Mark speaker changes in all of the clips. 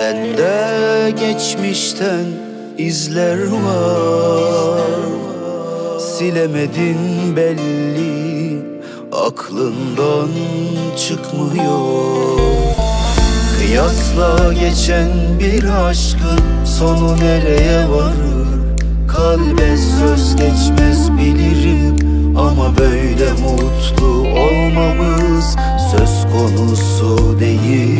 Speaker 1: Bende geçmişten izler var. Silemedin belli Aklından çıkmıyor. Kıyasla geçen bir aşkın Sonu nereye varır? Kalbe söz geçmez bilirim Ama böyle mutlu olmamız Söz konusu değil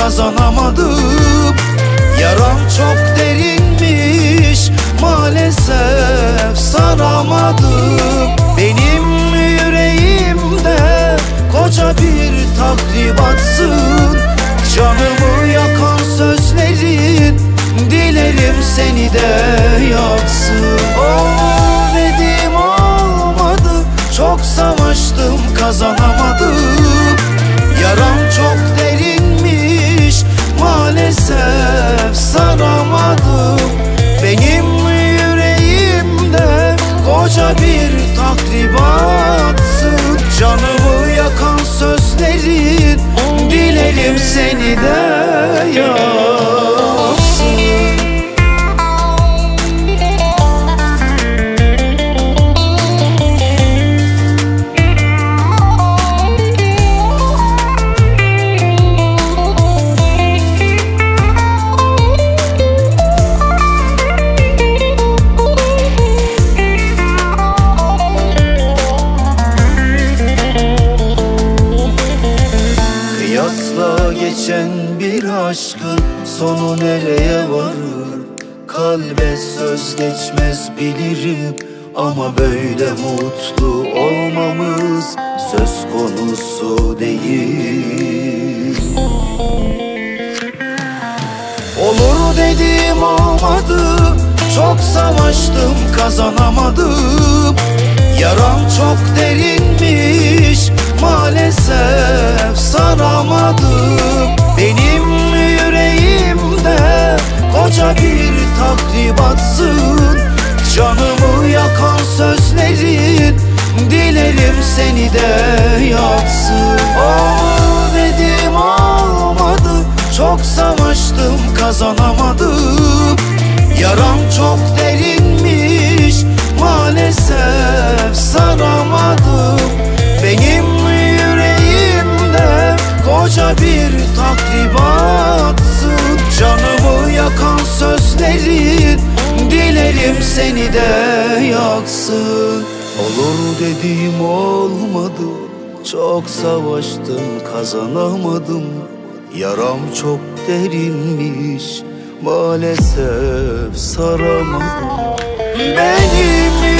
Speaker 1: kazanamadım. Yaram çok derinmiş Maalesef saramadım Benim yüreğimde Koca bir tahribatsın. Canımı yakan sözlerin Dilerim seni de yaksın Olur dedim olmadı Çok savaştım kazanamadım geçen bir aşkın sonu nereye varır? Kalbe söz geçmez bilirim ama böyle mutlu olmamız söz konusu değil. Olur dedim olmadı Çok savaştım kazanamadım. Yaram çok derinmiş Maalesef kazanamadım. Yaram çok derinmiş Maalesef saramadım. Benim yüreğimde Koca bir tahribatsın Canımı yakan sözlerin Dilerim seni de yaksın. Olur dediğim olmadı Çok savaştım kazanamadım Yaram çok derinmiş Maalesef saramadım. Benim